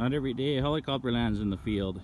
Not every day a helicopter lands in the field.